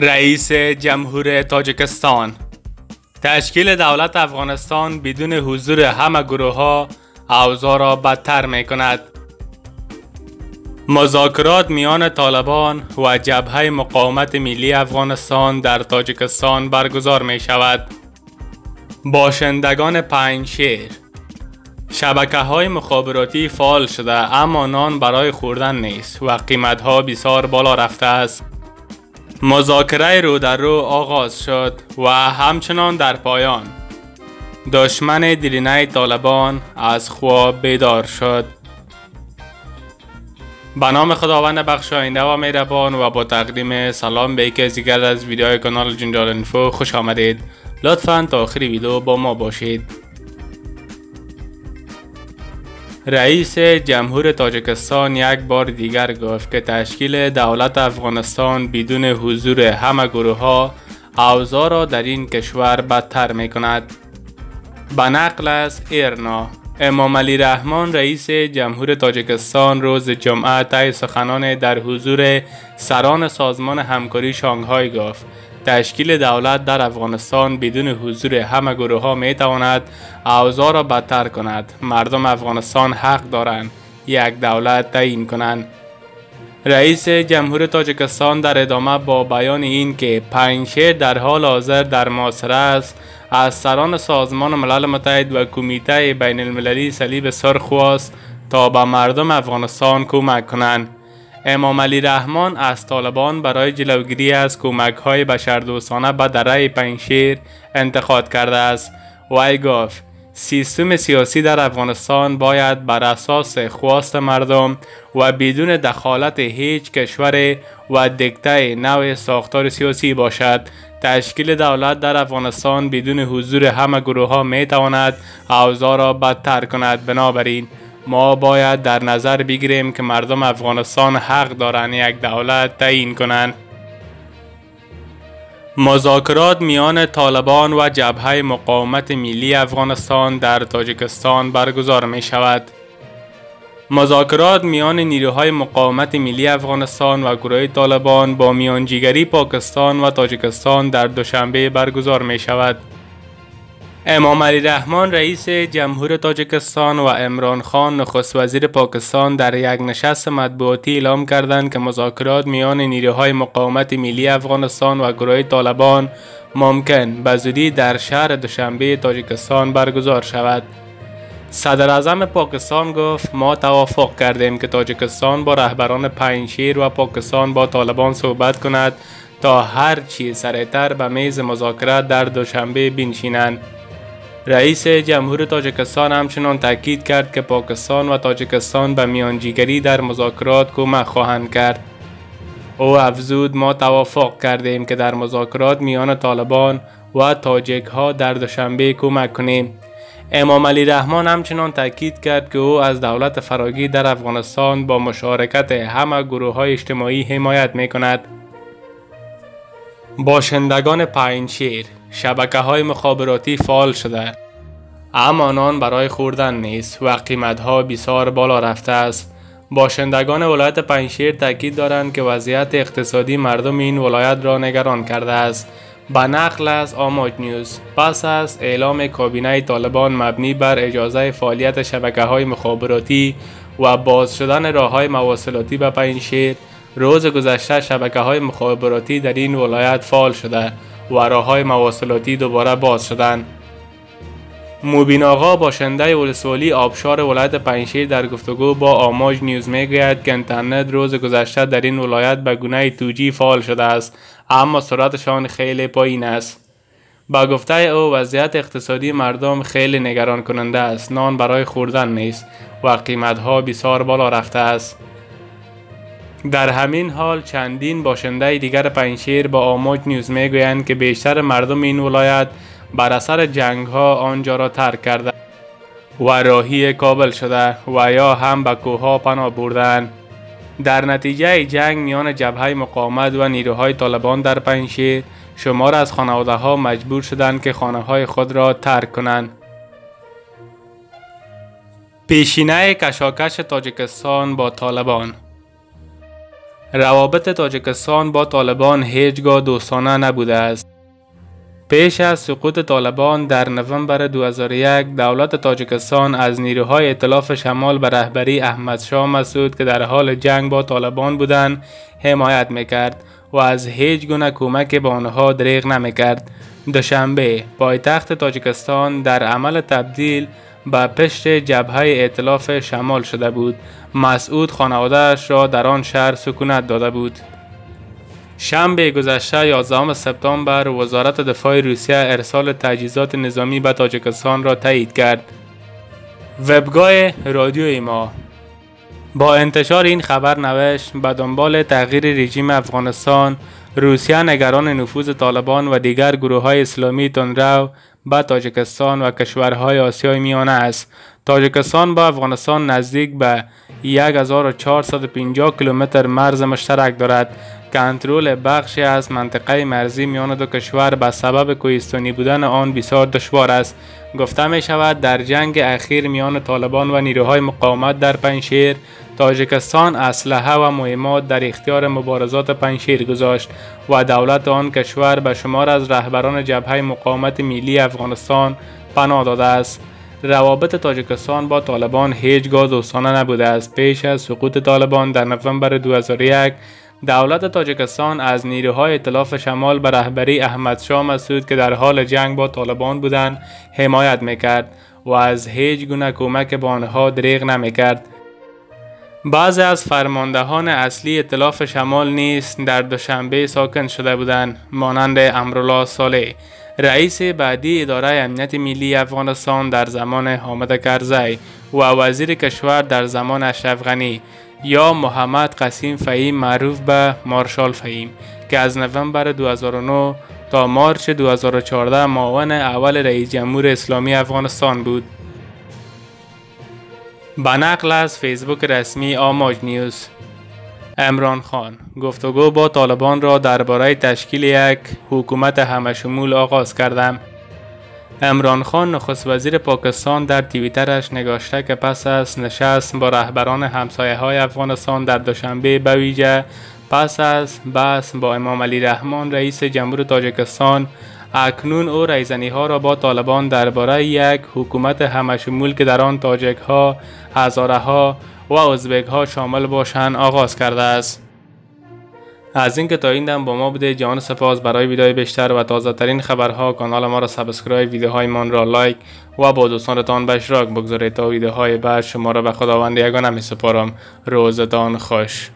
رئیس جمهور تاجکستان. تشکیل دولت افغانستان بدون حضور همه گروه ها اوضاع را بدتر می کند مذاکرات میان طالبان و جبهه مقاومت ملی افغانستان در تاجکستان برگزار می شود باشندگان پنج شیر شبکه های مخابراتی فعال شده اما نان برای خوردن نیست و قیمت ها بسیار بالا رفته است. مذاکره رو در رو آغاز شد و همچنان در پایان. دشمن دیرینه طالبان از خواب بیدار شد. به نام خداوند بخشاینده و مهربان و با تقدیم سلام به یکی از دیگر از ویدیوهای کانال جنجال انفو خوش آمدید. لطفا تا آخری ویدیو با ما باشید. رئیس جمهور تاجکستان یک بار دیگر گفت که تشکیل دولت افغانستان بدون حضور همه گروه ها اوضاع را در این کشور بدتر می کند. به نقل از ایرنا امام علی رحمان رئیس جمهور تاجکستان روز جمعه طی سخنان در حضور سران سازمان همکاری شانگهای گفت تشکیل دولت در افغانستان بدون حضور همه گروه ها می تواند اوضاع را بدتر کند. مردم افغانستان حق دارند. یک دولت تعیین کنند. رئیس جمهور تاجکستان در ادامه با بیان این که پنجشیر در حال حاضر در محاصره است از سران سازمان ملل متحد و کمیته بین المللی صلیب سرخ خواست تا به مردم افغانستان کمک کنند. امام علی رحمان از طالبان برای جلوگیری از کمک های بشردوستانه به دره پنشیر انتخاب کرده است. وی گفت سیستم سیاسی در افغانستان باید بر اساس خواست مردم و بدون دخالت هیچ کشور و دکته نوع ساختار سیاسی باشد. تشکیل دولت در افغانستان بدون حضور همه گروه ها می تواند اوضاع را بدتر کند. بنابراین ما باید در نظر بگیریم که مردم افغانستان حق دارند یک دولت تعیین کنند مذاکرات میان طالبان و جبهه مقاومت ملی افغانستان در تاجیکستان برگزار می شود. مذاکرات میان نیروهای مقاومت ملی افغانستان و گروه طالبان با میانجیگری پاکستان و تاجیکستان در دوشنبه برگزار می شود. امام علی رحمان رئیس جمهور تاجکستان و امران خان نخست وزیر پاکستان در یک نشست مطبوعاتی اعلام کردند که مذاکرات میان نیروهای مقاومت ملی افغانستان و گروه طالبان ممکن به زودی در شهر دوشنبه تاجکستان برگزار شود. صدر اعظم پاکستان گفت ما توافق کردیم که تاجکستان با رهبران پنجشیر و پاکستان با طالبان صحبت کند تا هر چی سریعتر به میز مذاکرات در دوشنبه بنشینند. رئیس جمهور تاجکستان همچنان تاکید کرد که پاکستان و تاجکستان به میانجیگری در مذاکرات کمک خواهند کرد. او افزود ما توافق کردیم که در مذاکرات میان طالبان و تاجک ها در دوشنبه کمک کنیم. امام علی رحمان همچنان تاکید کرد که او از دولت فراگی در افغانستان با مشارکت همه گروه های اجتماعی حمایت می کند باشندگان پایینشیر شبکه های مخابراتی فعال شده. اما نان برای خوردن نیست و قیمت ها بسیار بالا رفته است. باشندگان ولایت پنشیر تاکید دارند که وضعیت اقتصادی مردم این ولایت را نگران کرده است. به نقل از آماج نیوز پس از اعلام کابینه طالبان مبنی بر اجازه فعالیت شبکه های مخابراتی و باز شدن راه های مواصلاتی به پنشیر روز گذشته شبکه های مخابراتی در این ولایت فعال شده و راه های مواصلاتی دوباره باز شدند. موبین آقا باشنده ولسوالی آبشار ولایت پنشیر در گفتگو با آماج نیوز می‌گوید که اینترنت روز گذشته در این ولایت به گونه توجی فعال شده است اما سرعتشان خیلی پایین است با گفته او وضعیت اقتصادی مردم خیلی نگران کننده است نان برای خوردن نیست و قیمت ها بسیار بالا رفته است در همین حال چندین باشنده دیگر پنشیر با آموج نیوز می‌گویند که بیشتر مردم این ولایت بر اثر جنگ ها آنجا را ترک کرده و راهی کابل شده و یا هم به کوه پناه بردن در نتیجه جنگ میان جبهه مقاومت و نیروهای طالبان در پنشیر شمار از خانواده ها مجبور شدند که خانه های خود را ترک کنند. پیشینه کشاکش تاجکستان با طالبان روابط تاجکستان با طالبان هیچگاه دوستانه نبوده است. پیش از سقوط طالبان در نوامبر 2001 دولت تاجکستان از نیروهای اطلاف شمال به رهبری احمد شاه مسعود که در حال جنگ با طالبان بودند حمایت می‌کرد و از هیچ گونه کمک به آنها دریغ نمی‌کرد. دوشنبه پایتخت تاجکستان در عمل تبدیل به پشت جبهه اطلاف شمال شده بود. مسعود خانوادهش را در آن شهر سکونت داده بود. شنبه گذشته 11 سپتامبر وزارت دفاع روسیه ارسال تجهیزات نظامی به تاجیکستان را تایید کرد. وبگاه رادیوی ما با انتشار این خبر نوشت به دنبال تغییر رژیم افغانستان روسیه نگران نفوذ طالبان و دیگر گروه های اسلامی تندرو به تاجکستان و کشورهای آسیای میانه است. تاجکستان با افغانستان نزدیک به 1450 کیلومتر مرز مشترک دارد. کنترل بخشی از منطقه مرزی میان دو کشور به سبب کوهستانی بودن آن بسیار دشوار است. گفته می شود در جنگ اخیر میان طالبان و نیروهای مقاومت در پنشیر تاجکستان اسلحه و مهمات در اختیار مبارزات پنشیر گذاشت و دولت آن کشور به شمار از رهبران جبهه مقاومت ملی افغانستان پناه داده است. روابط تاجکستان با طالبان هیچگاه دوستانه نبوده است. پیش از سقوط طالبان در نوامبر 2001 دولت تاجکستان از نیروهای اطلاف شمال به رهبری احمد شاه مسعود که در حال جنگ با طالبان بودند حمایت می‌کرد و از هیچ گونه کمک به آنها دریغ نمی‌کرد. بعضی از فرماندهان اصلی اطلاف شمال نیز در دوشنبه ساکن شده بودند مانند امرالله صالح رئیس بعدی اداره امنیت ملی افغانستان در زمان حامد کرزی و وزیر کشور در زمان اشرف غنی. یا محمد قسیم فهیم معروف به مارشال فهیم که از نوامبر 2009 تا مارچ 2014 معاون اول رئیس جمهور اسلامی افغانستان بود. به نقل از فیسبوک رسمی آماج نیوز امران خان گفتگو با طالبان را درباره تشکیل یک حکومت همشمول آغاز کردم امران خان نخست وزیر پاکستان در توییترش نگاشته که پس از نشست با رهبران همسایه های افغانستان در دوشنبه به ویژه پس از بحث با امام علی رحمان رئیس جمهور تاجکستان اکنون او رایزنی ها را با طالبان درباره یک حکومت همه‌شمول که در آن تاجک ها و ازبک ها شامل باشند آغاز کرده است. از اینکه تا این دم با ما بوده‌اید جهان سپاس برای ویدیوهای بیشتر و تازه ترین خبرها. کانال ما را subscribe ویدیوهای من را like و با دوستانتان به اشتراک بگذارید تا ویدیوهای بعد شما را به خداوند یگانه می سپارم. روزتان خوش.